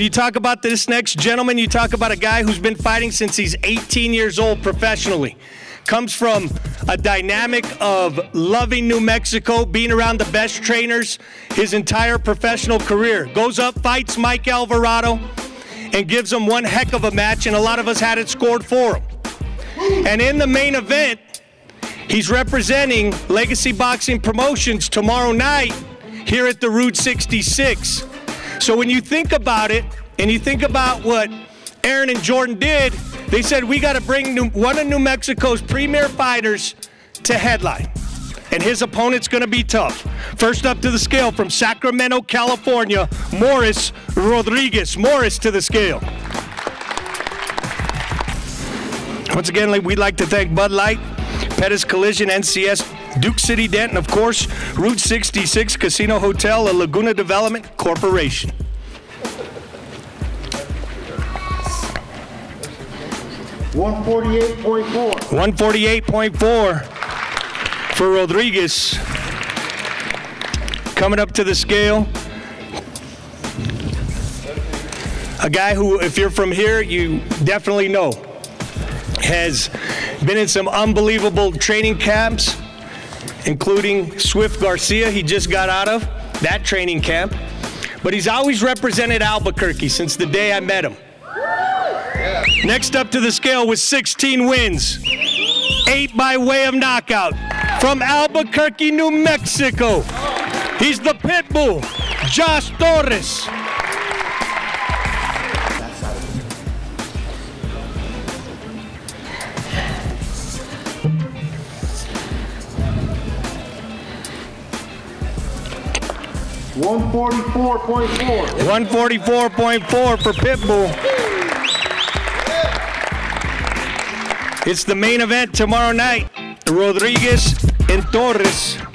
When you talk about this next gentleman, you talk about a guy who's been fighting since he's 18 years old professionally. Comes from a dynamic of loving New Mexico, being around the best trainers his entire professional career. Goes up, fights Mike Alvarado, and gives him one heck of a match, and a lot of us had it scored for him. And in the main event, he's representing Legacy Boxing Promotions tomorrow night here at the Route 66. So when you think about it, and you think about what Aaron and Jordan did, they said we got to bring New, one of New Mexico's premier fighters to headline. And his opponent's going to be tough. First up to the scale from Sacramento, California, Morris Rodriguez. Morris to the scale. Once again, we'd like to thank Bud Light, Pettis Collision, NCS, Duke City Dent, and of course, Route 66 Casino Hotel, a Laguna Development Corporation. One forty-eight point four. 148.4 for Rodriguez. Coming up to the scale. A guy who, if you're from here, you definitely know. Has been in some unbelievable training camps, including Swift Garcia, he just got out of that training camp. But he's always represented Albuquerque since the day I met him. Next up to the scale with 16 wins, eight by way of knockout from Albuquerque, New Mexico. He's the pit bull, Josh Torrez. One forty-four point four. 144.4 for Pitbull. It's the main event tomorrow night. Rodriguez and Torrez.